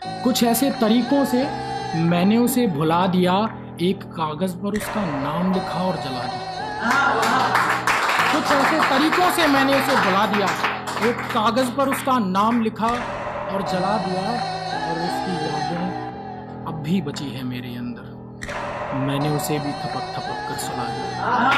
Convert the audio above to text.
कुछ ऐसे तरीकों से मैंने उसे भुला दिया, एक कागज़ पर उसका नाम लिखा और जला दिया। कुछ ऐसे तरीकों से मैंने उसे भुला दिया, एक कागज़ पर उसका नाम लिखा और जला दिया और उसकी यादें अब भी बची है मेरे अंदर। मैंने उसे भी थपक थपक कर सुला दिया